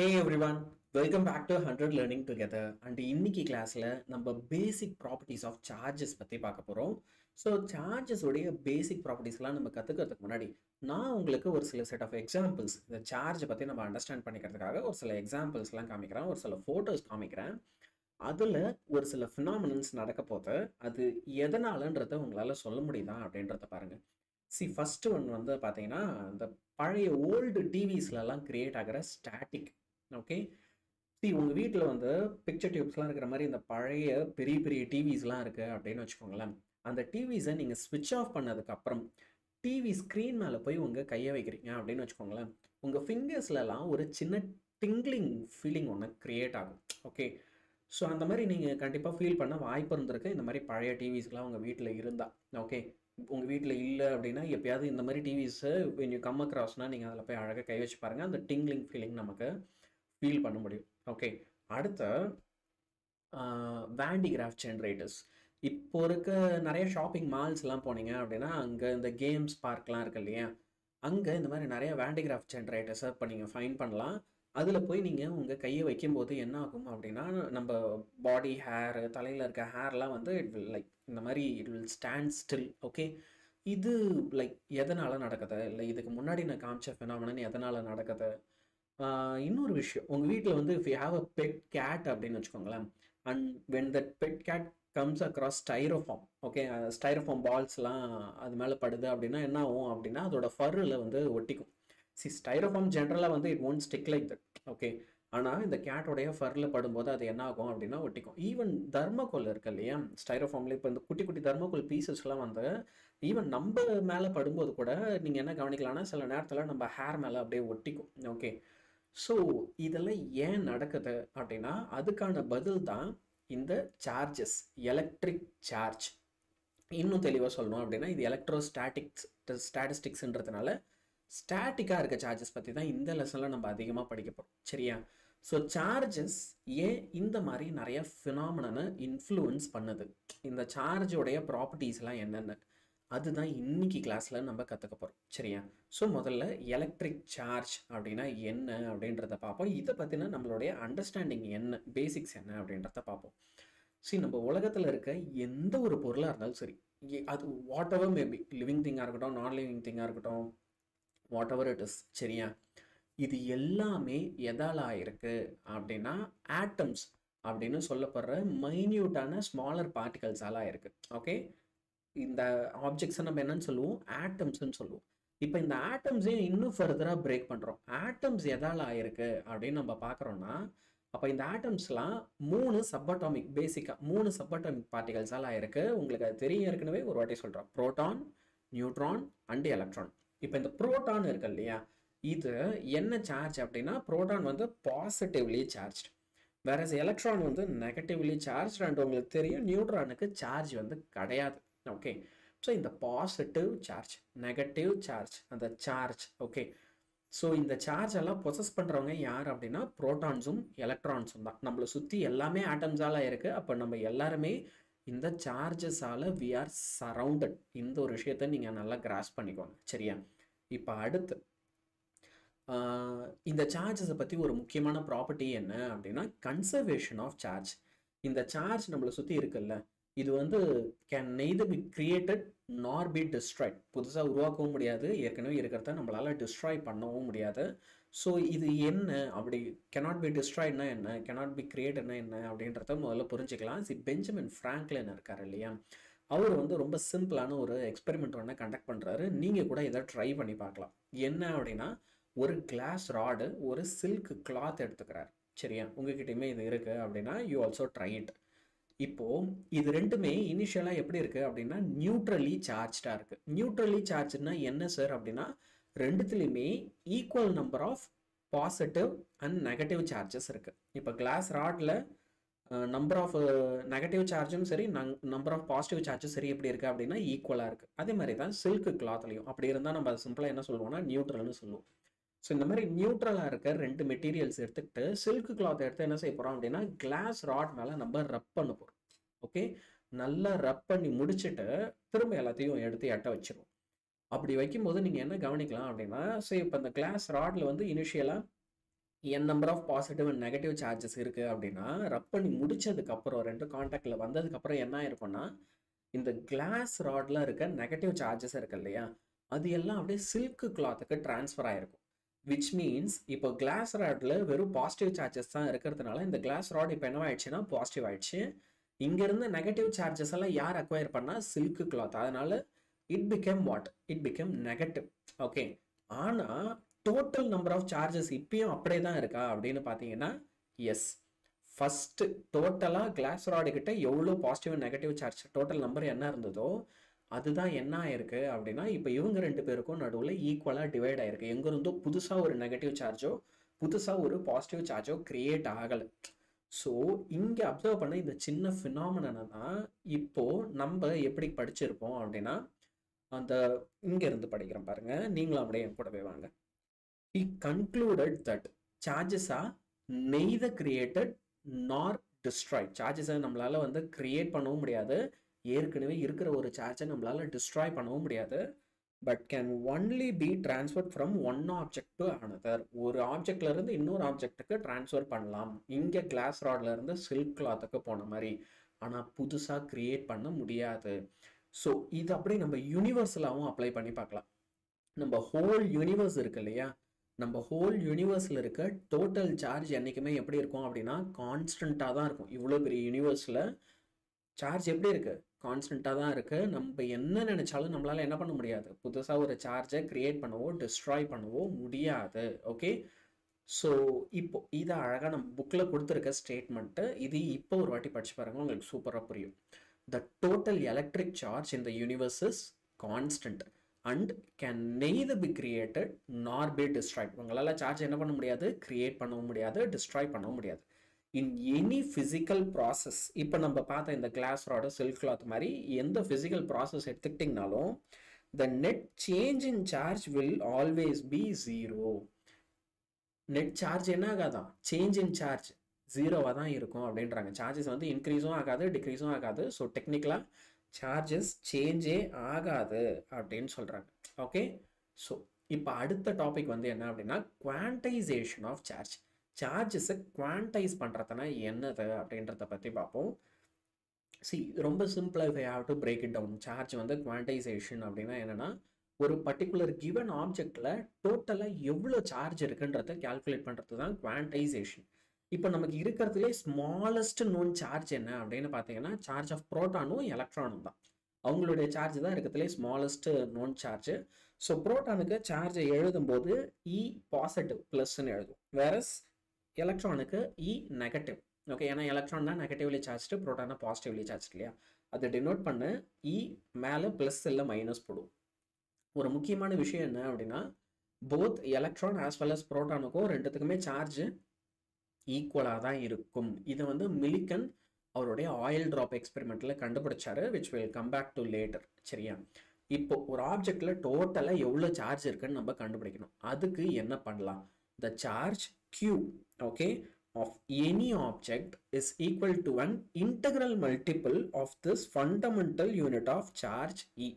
Hey everyone welcome back to hundred learning together and இன்னைக்கு கிளாஸில் நம்ம பேசிக் ப்ராப்பர்ட்டிஸ் ஆஃப் சார்ஜஸ் பற்றி பார்க்க போகிறோம் ஸோ சார்ஜஸோடைய பேசிக் ப்ராப்பர்ட்டிஸ்லாம் நம்ம கற்றுக்கிறதுக்கு முன்னாடி நான் உங்களுக்கு ஒரு சில செட் ஆஃப் எக்ஸாம்பிள்ஸ் இந்த சார்ஜை பற்றி நம்ம அண்டர்ஸ்டாண்ட் பண்ணிக்கிறதுக்காக ஒரு சில எக்ஸாம்பிள்ஸ்லாம் காமிக்கிறேன். ஒரு சில ஃபோட்டோஸ் காமிக்கிறேன். அதில் ஒரு சில ஃபினாமினன்ஸ் நடக்க போது அது எதனாலன்றதை உங்களால் சொல்ல முடியுதா அப்படின்றத பாருங்கள் சி ஃபஸ்ட்டு ஒன் வந்து பார்த்தீங்கன்னா இந்த பழைய ஓல்டு டிவிஸ்லலாம் கிரியேட் ஆகிற ஸ்டாட்டிக் ஓகே சி உங்கள் வீட்டில் வந்து பிக்சர் டியூப்ஸ்லாம் இருக்கிற மாதிரி இந்த பழைய பெரிய பெரிய டிவிஸ்லாம் இருக்குது அப்படின்னு வச்சுக்கோங்களேன். அந்த டிவிஸை நீங்கள் ஸ்விட்ச் ஆஃப் பண்ணதுக்கப்புறம் டிவி ஸ்க்ரீன் மேலே போய் உங்கள் கையை வைக்கிறீங்க அப்படின்னு வச்சுக்கோங்களேன். உங்கள் ஃபிங்கர்ஸ்லலாம் ஒரு சின்ன டிங்கிளிங் ஃபீலிங் ஒன்று க்ரியேட் ஆகும். ஓகே ஸோ அந்த மாதிரி நீங்கள் கண்டிப்பாக ஃபீல் பண்ண வாய்ப்பு இருந்திருக்கு. இந்த மாதிரி பழைய டிவிஸ்லாம் உங்கள் வீட்டில் இருந்தால் ஓகே உங்கள் வீட்டில் இல்லை அப்படின்னா எப்பயாவது இந்த மாதிரி டிவிஸை வென் கம் அக்ராஸ்னால் நீங்கள் அதில் போய் அழகாக கை வச்சு பாருங்கள் அந்த டிங்லிங் ஃபீலிங் நமக்கு ஃபீல் பண்ண முடியும். ஓகே அடுத்த வேண்டிகிராஃப் ஜென்ரேட்டர்ஸ் இப்போ இருக்க நிறைய ஷாப்பிங் மால்ஸ்லாம் போனீங்க அப்படின்னா அங்கே இந்த கேம்ஸ் பார்க்லாம் இருக்கு இல்லையா? அங்கே இந்த மாதிரி நிறைய வேண்டிகிராஃப் ஜென்ரேட்டர்ஸை இப்போ நீங்கள் ஃபைன் பண்ணலாம். அதில் போய் நீங்கள் உங்கள் கையை வைக்கும்போது என்ன ஆகும் அப்படின்னா நம்ம பாடி ஹேர் தலையில் இருக்க ஹேர்லாம் வந்து இட் வில் லைக் இந்த மாதிரி it will stand still okay இது லைக் எதனால் நடக்குது? இல்லை இதுக்கு முன்னாடி நான் காமிச்ச ஃபினாமினன் எதனால் நடக்குது? இன்னொரு விஷயம். உங்கள் வீட்டில் வந்து if you have a pet cat அப்படின்னு வச்சுக்கோங்களேன் and when that pet cat comes across styrofoam okay styrofoam பால்ஸ்லாம் அது மேலே படுது அப்படின்னா என்ன ஆகும் அப்படின்னா அதோட ஃபர்ரில் வந்து ஒட்டிக்கும். சி ஸ்டைரோஃபார்ம் ஜென்ரலாக வந்து it won't stick like that okay ஆனால் இந்த கேட்டோடைய ஃபர்ரில் படும்போது அது என்ன ஆகும் அப்படின்னா ஒட்டிக்கும். ஈவன் தர்மக்கோல் இருக்கு இல்லையா ஸ்டைரோஃபார்மில் இப்போ இந்த குட்டி குட்டி தர்மக்கோல் பீசஸ்லாம் வந்து ஈவன் நம்ம மேலே படும்போது கூட நீங்கள் என்ன கவனிக்கலாம்னா சில நேரத்தில் நம்ம ஹேர் மேலே அப்படியே ஒட்டிக்கும் ஓகே ஸோ இதெல்லாம் ஏன் நடக்குது அப்படின்னா அதுக்கான பதில் தான் இந்த சார்ஜஸ் எலக்ட்ரிக் சார்ஜ் இன்னும் தெளிவாக சொல்லணும் அப்படின்னா இது எலக்ட்ரோஸ்டாட்டிக்ஸ் ஸ்டாட்டிஸ்டிக்ஸ்ன்றதுனால ஸ்டாட்டிக்காக இருக்க சார்ஜஸ் பற்றி தான் இந்த லெசனில் நம்ம அதிகமாக படிக்க போகிறோம் சரியா? ஸோ சார்ஜஸ் ஏன் இந்த மாதிரி நிறைய ஃபினாமினனை இன்ஃப்ளூயன்ஸ் பண்ணுது? இந்த சார்ஜோடைய ப்ராப்பர்ட்டிஸ்லாம் என்னென்ன. அதுதான் இன்னைக்கு கிளாஸில் நம்ம கற்றுக்க போகிறோம் சரியா? ஸோ முதல்ல எலக்ட்ரிக் சார்ஜ் அப்படின்னா என்ன அப்படின்றத பார்ப்போம். இதை பற்றின நம்மளுடைய அண்டர்ஸ்டாண்டிங் என்ன? பேசிக்ஸ் என்ன அப்படின்றத பார்ப்போம். சரி நம்ம உலகத்தில் இருக்க எந்த ஒரு பொருளாக இருந்தாலும் சரி அது வாட் எவர் மேபி லிவிங் திங்காக இருக்கட்டும் நான் லிவிங் திங்காக இருக்கட்டும் வாட் எவர் இட் இஸ் சரியா? இது எல்லாமே எதால் ஆயிருக்கு அப்படின்னா ஆட்டம்ஸ் அப்படின்னு சொல்லப்படுற மைன்யூட்டான ஸ்மாலர் பார்ட்டிகல்ஸால் ஆயிருக்கு. ஓகே இந்த ஆப்ஜெக்ட்ஸை நம்ம என்னன்னு சொல்லுவோம்? ஆட்டம்ஸ்ன்னு சொல்லுவோம். இப்போ இந்த ஆட்டம்ஸையும் இன்னும் ஃபர்தராக பிரேக் பண்ணுறோம் ஆட்டம்ஸ் எதால் ஆயிருக்கு அப்படின்னு நம்ம பார்க்குறோன்னா அப்போ இந்த ஆட்டம்ஸ்லாம் மூணு சப்பட்டாமிக் பேசிக்காக மூணு சப்பட்டாமிக் பார்ட்டிகல்ஸால் ஆயிருக்கு. உங்களுக்கு அது தெரியும் ஏற்கனவே. ஒரு வாட்டி சொல்கிறோம் ப்ரோட்டான் நியூட்ரான் அண்ட் எலக்ட்ரான் இப்போ இந்த ப்ரோட்டான் இருக்கு இல்லையா? இது என்ன சார்ஜ் அப்படின்னா ப்ரோட்டான் வந்து பாசிட்டிவ்லி சார்ஜ் வேற எலக்ட்ரான் வந்து நெகட்டிவ்லி சார்ஜ் அண்ட் உங்களுக்கு தெரியும். நியூட்ரானுக்கு சார்ஜ் வந்து கிடையாது. ஓகே ஸோ இந்த பாசிட்டிவ் சார்ஜ் நெகட்டிவ் சார்ஜ் அந்த சார்ஜ் ஓகே ஸோ இந்த சார்ஜ் எல்லாம் ப்ரொசஸ் பண்ணுறவங்க யார் அப்படின்னா ப்ரோட்டான்ஸும் எலக்ட்ரான்ஸும் தான். நம்மளை சுற்றி எல்லாமே ஆட்டம்ஸால் இருக்குது அப்போ நம்ம எல்லாருமே இந்த சார்ஜஸால் வி ஆர் சரவுண்டட் இந்த ஒரு விஷயத்த நீங்கள் நல்லா கிராஸ் பண்ணிக்கோங்க. சரியா? இப்போ அடுத்து இந்த சார்ஜஸை பற்றி ஒரு முக்கியமான ப்ராப்பர்ட்டி என்ன அப்படின்னா கன்சர்வேஷன் ஆஃப் சார்ஜ் இந்த சார்ஜ் நம்மளை சுற்றி இருக்குல்ல இது வந்து can neither be created nor be destroyed புதுசாக உருவாக்கவும் முடியாது ஏற்கனவே இருக்கிறத நம்மளால் டிஸ்ட்ராய் பண்ணவும் முடியாது. ஸோ இது என்ன? அப்படி கெனாட் பி டிஸ்ட்ராய்ட்னா என்ன? கெனாட் பி கிரியேட்னா என்ன? அப்படின்றத முதல்ல புரிஞ்சுக்கலாம். சி பெஞ்சமின் ஃப்ராங்க்லின் இருக்கார் இல்லையா? அவர் வந்து ரொம்ப சிம்பிளான ஒரு எக்ஸ்பெரிமெண்ட் ஒன்று கண்டக்ட் பண்ணுறாரு நீங்கள் கூட இதை ட்ரை பண்ணி பார்க்கலாம். என்ன அப்படின்னா ஒரு கிளாஸ் ராடு ஒரு சில்க் கிளாத் எடுத்துக்கிறார். சரியா? உங்ககிட்டயுமே இது இருக்குது அப்படின்னா யூ ஆல்சோ ட்ரை இட் இப்போது இது ரெண்டுமே இனிஷியலாக எப்படி இருக்குது அப்படின்னா நியூட்ரலி சார்ஜ்டாக இருக்குது நியூட்ரலி சார்ஜ்னா என்ன சார் அப்படின்னா ரெண்டுத்துலேயுமே equal number of positive and negative charges இருக்குது இப்போ கிளாஸ் ராடில் நம்பர் ஆஃப் நெகட்டிவ் சார்ஜும் சரி நம்பர் ஆஃப் பாசிட்டிவ் சார்ஜும் சரி எப்படி இருக்குது அப்படின்னா ஈக்குவலாக இருக்குது அதே மாதிரி தான் சில்க் கிளாத்லையும் அப்படி இருந்தால் நம்ம சிம்பிளாக என்ன சொல்லுவோம்னா நியூட்ரல்னு சொல்லுவோம். ஸோ இந்த மாதிரி நியூட்ரலாக இருக்க ரெண்டு மெட்டீரியல்ஸ் எடுத்துக்கிட்டு சில்க் கிளாத் எடுத்து என்ன செய்ய போகிறோம் அப்படின்னா கிளாஸ் ராட் மேலே நம்ம ரப் பண்ண போகிறோம் ஓகே நல்லா ரப் பண்ணி முடிச்சுட்டு திரும்ப எல்லாத்தையும் எடுத்து எட்ட வச்சிருவோம். அப்படி வைக்கும்போது நீங்கள் என்ன கவனிக்கலாம் அப்படின்னா ஸோ இப்போ இந்த கிளாஸ் ராடில் வந்து இனிஷியலாக N number of positive and negative charges இருக்குது அப்படின்னா ரப் பண்ணி முடிச்சதுக்கப்புறம் ரெண்டு காண்டாக்டில் வந்ததுக்கப்புறம் என்ன இருக்கும்னா இந்த கிளாஸ் ராடில் இருக்க நெகட்டிவ் சார்ஜஸ் இருக்கு இல்லையா? அது எல்லாம் அப்படியே சில்க் கிளாத்துக்கு ட்ரான்ஸ்ஃபர் ஆகிருக்கும் விச் மீன்ஸ் இப்போ கிளாஸ் ராடில் வெறும் பாசிட்டிவ் சார்ஜஸ் தான் இருக்கிறதுனால இந்த கிளாஸ் ராட் இப்போ என்னவாயிடுச்சுன்னா பாசிட்டிவ் ஆயிடுச்சு. இங்கேருந்து நெகட்டிவ் சார்ஜஸ் எல்லாம் யார் அக்வயர் பண்ணால் சில்க் கிளாத் அதனால it became what it became negative okay ஆனால் டோட்டல் நம்பர் ஆஃப் சார்ஜஸ் இப்பயும் அப்படியே தான் இருக்கா? அப்படின்னு பார்த்தீங்கன்னா எஸ் ஃபஸ்ட்டு டோட்டலாக கிளாஸ் ராடு கிட்ட எவ்வளோ positive negative charge total number என்ன இருந்ததோ அதுதான் என்ன ஆயிருக்கு அப்படின்னா இப்போ இவங்க ரெண்டு பேருக்கும் நடுவில் ஈக்குவலாக டிவைட் ஆயிருக்கு. எங்கேருந்தோ புதுசாக ஒரு நெகட்டிவ் சார்ஜோ புதுசாக ஒரு பாசிட்டிவ் சார்ஜோ கிரியேட் ஆகலை. ஸோ இங்கே அப்சர்வ் பண்ண இந்த சின்ன ஃபினாமினனை தான் இப்போது நம்ம எப்படி படிச்சிருப்போம் அப்படின்னா அந்த இங்கேருந்து படிக்கிறோம் பாருங்க. நீங்களும் அப்படியே என் கூடவே வாங்க. இ கன்க்ளூடட் தட் சார்ஜஸா நெய்த கிரியேட்டட் நார் டிஸ்ட்ராய் சார்ஜஸை நம்மளால் வந்து கிரியேட் பண்ணவும் முடியாது. ஏற்கனவே இருக்கிற ஒரு சார்ஜை நம்மளால் டிஸ்ட்ராய் பண்ணவும் முடியாது. But can only be transfer from one object to another ஒரு ஆப்ஜெக்ட்லேருந்து இன்னொரு ஆப்ஜெக்ட்டுக்கு டிரான்ஸ்ஃபர் பண்ணலாம். இங்கே கிளாஸ் ராட்லேருந்து சில்க் கிளாத்துக்கு போன மாதிரி. ஆனால் புதுசாக க்ரியேட் பண்ண முடியாது. ஸோ இது அப்படியே நம்ம யூனிவர்சலாகவும் அப்ளை பண்ணி பார்க்கலாம். நம்ம ஹோல் யூனிவர்ஸ் இருக்கு இல்லையா? நம்ம ஹோல் யூனிவர்ஸில் இருக்க டோட்டல் சார்ஜ் என்றைக்குமே எப்படி இருக்கும் அப்படின்னா கான்ஸ்டண்ட்டாக தான் இருக்கும். இவ்வளோ பெரிய யூனிவர்ஸில் சார்ஜ் எப்படி இருக்குது கான்ஸ்டண்ட்டாக தான் இருக்கு. நம்ம என்ன நினைச்சாலும் நம்மளால என்ன பண்ண முடியாது. புதுசாக ஒரு சார்ஜை கிரியேட் பண்ணவோ டிஸ்ட்ராய் பண்ணவோ முடியாது. ஓகே ஸோ இப்போ இதை அழகாக நம்ம புக்கில் கொடுத்துருக்க ஸ்டேட்மெண்ட்டு இது இப்போ ஒரு வாட்டி படிச்சு பாருங்க உங்களுக்கு சூப்பராக புரியும். The total electric charge the universe is constant and can neither be created nor be destroyed. உங்களால் சார்ஜ் என்ன பண்ண முடியாது? கிரியேட் பண்ணவும் முடியாது டிஸ்ட்ராய் பண்ணவும் முடியாது. இன் எனி ஃபிசிக்கல் ப்ராசஸ் இப்போ நம்ம பார்த்த இந்த கிளாஸ் ராடு சில்க் கிளாத் மாதிரி எந்த physical process எடுத்துக்கிட்டிங்கனாலும் the net change in charge will always be zero net charge என்ன ஆகாதான் சேஞ்ச் இன் சார்ஜ் ஜீரோவாக தான் இருக்கும் அப்படின்றாங்க. சார்ஜஸ் வந்து இன்க்ரீஸும் ஆகாது டிக்ரீஸும் ஆகாது. ஸோ டெக்னிக்கலாக சார்ஜஸ் சேஞ்சே ஆகாது அப்படின்னு சொல்கிறாங்க ஓகே ஸோ இப்போ அடுத்த டாபிக் வந்து என்ன அப்படின்னா குவான்டைசேஷன் ஆஃப் சார்ஜ் சார்ஜஸை குவான்டைஸ் பண்ணுறதுனா என்னது அப்படின்றத பற்றி பார்ப்போம். சி ரொம்ப சிம்பிளாக I have to break it down charge வந்து குவான்டைசேஷன் அப்படின்னா என்னென்னா ஒரு பர்டிகுலர் கிவன் ஆப்ஜெக்டில் டோட்டலாக எவ்வளோ சார்ஜ் இருக்குன்றத கால்குலேட் பண்ணுறது தான் குவான்டைசேஷன் இப்போ நமக்கு இருக்கிறதுலே ஸ்மாலஸ்ட் நோன் சார்ஜ் என்ன அப்படின்னு பார்த்தீங்கன்னா சார்ஜ் ஆஃப் ப்ரோட்டானும் எலக்ட்ரானும் தான். அவங்களுடைய சார்ஜ் தான் இருக்கிறதுலே ஸ்மாலஸ்ட் நோன் சார்ஜ் ஸோ ப்ரோட்டானுக்கு சார்ஜை எழுதும்போது இ பாசிட்டிவ் ப்ளஸ்ன்னு எழுதும் வேறஸ் எலக்ட்ரானுக்கு இ நெகட்டிவ் ஓகே ஏன்னா எலக்ட்ரான் தான் நெகட்டிவ்லி சார்ஜ்டு ப்ரோட்டானா பாசிட்டிவ்லி சார்ஜ் இல்லையா? அதை டினோட் பண்ண இ மேலே ப்ளஸ் இல்லை மைனஸ் போடும். ஒரு முக்கியமான விஷயம் என்ன அப்படின்னா both electron as well as ப்ரோட்டானுக்கும் ரெண்டுத்துக்குமே சார்ஜ் ஈக்குவலாக தான் இருக்கும். இதை வந்து மிலிக்கன் அவருடைய ஆயில் ட்ராப் எக்ஸ்பெரிமெண்ட்டில் கண்டுபிடிச்சாரு which will come back to later சரியா? இப்போ ஒரு ஆப்ஜெக்டில் டோட்டலாக எவ்வளோ சார்ஜ் இருக்குன்னு நம்ம கண்டுபிடிக்கணும். அதுக்கு என்ன பண்ணலாம்? The charge q okay of any object is equal to an integral multiple of this fundamental unit of charge e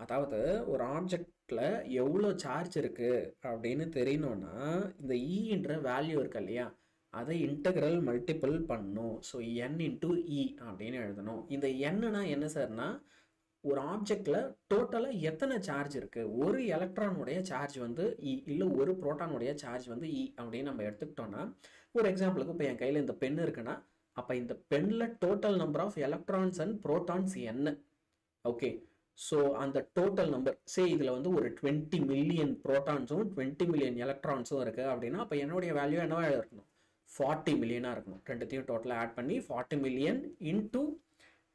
அதாவது ஒரு ஆப்ஜெக்டில் எவ்வளோ சார்ஜ் இருக்குது அப்படின்னு தெரியணும்னா இந்த e ஈன்ற வேல்யூ இருக்கு இல்லையா? அதை இன்டகிரல் மல்டிபிள் பண்ணும். ஸோ என் இன்ட்டு இ அப்படின்னு எழுதணும். இந்த என்னன்னா என்ன சார்னா ஒரு ஆப்ஜெக்டில் டோட்டலாக எத்தனை சார்ஜ் இருக்குது ஒரு எலக்ட்ரானுடைய சார்ஜ் வந்து இ இல்லை ஒரு ப்ரோட்டானுடைய சார்ஜ் வந்து இ அப்படின்னு நம்ம எடுத்துக்கிட்டோன்னா ஒரு எக்ஸாம்பிளுக்கு இப்போ என் கையில் இந்த பென் இருக்குன்னா அப்போ இந்த பென்னில் total number of electrons and protons என்ன ஓகே ஸோ அந்த டோட்டல் நம்பர் சே இதில் வந்து ஒரு டுவெண்ட்டி மில்லியன் ப்ரோட்டான்ஸும் டுவெண்ட்டி மில்லியன் எலக்ட்ரான்ஸும் இருக்குது அப்படின்னா அப்போ என்னுடைய வேல்யூ என்னவாக இருக்கணும்? ஃபார்ட்டி மில்லியனாக இருக்கணும். ரெண்டுத்தையும் டோட்டலாக ஆட் பண்ணி ஃபார்ட்டி மில்லியன் இன்டூ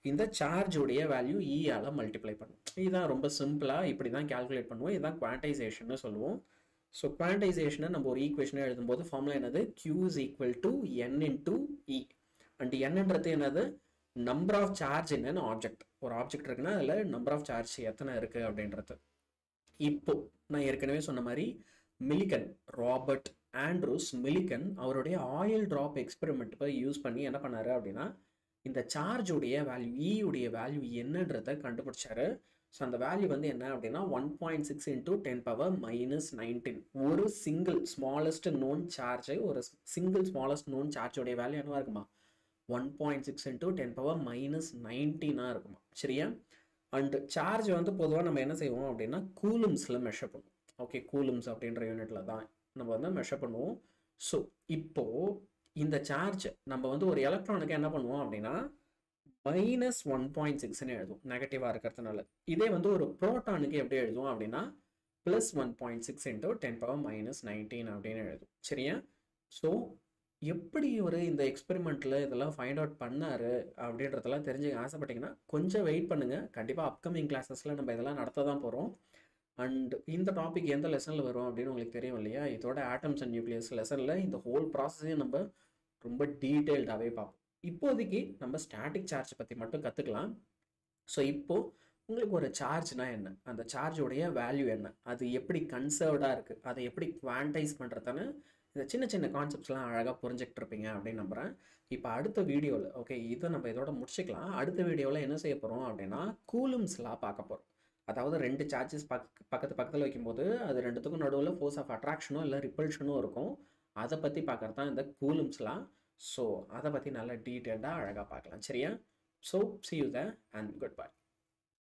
இந்த சார்ஜுடைய வேல்யூ இஆல் மல்டிப்ளை பண்ணும். இதுதான் ரொம்ப சிம்பிளாக இப்படி தான் கால்குலேட் பண்ணுவோம். இதுதான் குவான்டைசேஷன் சொல்லுவோம். ஸோ குவான்டைசேஷனை நம்ம ஒரு ஈக்குவேஷனை எழுதும்போது ஃபார்முலா என்னது? Q is equal to n into e and என்னன்றது என்னது? நம்பர் ஆஃப் சார்ஜ் என்னன்னு ஆப்ஜெக்ட் ஒரு ஆப்ஜெக்ட் இருக்குன்னா அதில் நம்பர் ஆஃப் சார்ஜ் எத்தனை இருக்குது அப்படின்றது. இப்போ நான் ஏற்கனவே சொன்ன மாதிரி மிலிகன் ராபர்ட் ஆண்ட்ரூஸ் மிலிகன் அவருடைய ஆயில் ட்ராப் எக்ஸ்பெரிமெண்ட் யூஸ் பண்ணி என்ன பண்ணாரு அப்படின்னா இந்த சார்ஜுடைய வேல்யூ ஈயுடைய வேல்யூ என்னன்றதை கண்டுபிடிச்சாரு. ஸோ அந்த வேல்யூ வந்து என்ன அப்படின்னா one point six into ten power minus nineteen ஒரு சிங்கிள் ஸ்மாலஸ்ட் நோன் சார்ஜை ஒரு சிங்கிள் ஸ்மாலஸ்ட் நோன் சார்ஜோடைய வேல்யூ என்னவா இருக்குமா? One point six into ten power minus நைன்டீனாக இருக்குமா? சரியா? அண்ட் சார்ஜ் வந்து பொதுவாக நம்ம என்ன செய்வோம் அப்படின்னா கூலும்ஸில் மெஷர் பண்ணுவோம். ஓகே கூலும்ஸ் அப்படின்ற யூனிட்டில் தான் நம்ம வந்து மெஷர் பண்ணுவோம். ஸோ இப்போது இந்த சார்ஜ் நம்ம வந்து ஒரு எலக்ட்ரானுக்கு என்ன பண்ணுவோம் அப்படின்னா மைனஸ் ஒன் பாயிண்ட் சிக்ஸ்னு எழுதும் நெகட்டிவாக இருக்கிறதுனால. இதே வந்து ஒரு ப்ரோட்டானுக்கு எப்படி எழுதுவோம் அப்படின்னா plus one point six into ten power minus nineteen அப்படின்னு எழுதும் சரியா? ஸோ எப்படி ஒரு இந்த எக்ஸ்பெரிமெண்ட்டில் இதெல்லாம் ஃபைண்ட் அவுட் பண்ணாரு அப்படின்றதெல்லாம் தெரிஞ்சுக்க ஆசைப்பட்டீங்கன்னா கொஞ்சம் வெயிட் பண்ணுங்கள் கண்டிப்பாக அப்கமிங் கிளாஸஸில் நம்ம இதெல்லாம் நடத்த தான் போகிறோம் அண்ட் இந்த டாபிக் எந்த லெசனில் வரும் அப்படின்னு உங்களுக்கு தெரியும் இல்லையா? இதோட ஆட்டம்ஸ் அண்ட் நியூக்ளியஸ் லெசனில் இந்த ஹோல் ப்ராசஸையும் நம்ம ரொம்ப டீட்டெயில்டாகவே பார்ப்போம் இப்போதைக்கு நம்ம ஸ்டாட்டிக் சார்ஜ் பற்றி மட்டும் கற்றுக்கலாம் ஸோ இப்போது உங்களுக்கு ஒரு சார்ஜ்னா என்ன? அந்த சார்ஜோடைய வேல்யூ என்ன? அது எப்படி கன்சர்வ்டாக இருக்குது அதை எப்படி குவான்டைஸ் பண்ணுறதுன்னு இந்த சின்ன சின்ன கான்செப்ட்ஸ்லாம் அழகாக புரிஞ்சுக்கிட்டு இருப்பீங்க அப்படின்னு நம்புகிறேன் இப்போ அடுத்த வீடியோவில் ஓகே இதை நம்ம இதோட முடிச்சுக்கலாம். அடுத்த வீடியோவில் என்ன செய்ய போகிறோம் அப்படின்னா கூலும்ஸ்லாம் பார்க்க போகிறோம் அதாவது ரெண்டு சார்ஜஸ் பக் பக்கத்து பக்கத்தில் வைக்கும்போது அது ரெண்டுத்துக்கும் நடுவில் ஃபோர்ஸ் ஆஃப் அட்ராக்ஷனோ இல்லை ரிப்பல்ஷனோ இருக்கும். அதை பற்றி பார்க்குறது தான் இந்த கூலும்ஸ்லாம். ஸோ அதை பற்றி நல்லா டீட்டெயில்டாக அழகாக பார்க்கலாம் சரியா? So see you the and goodbye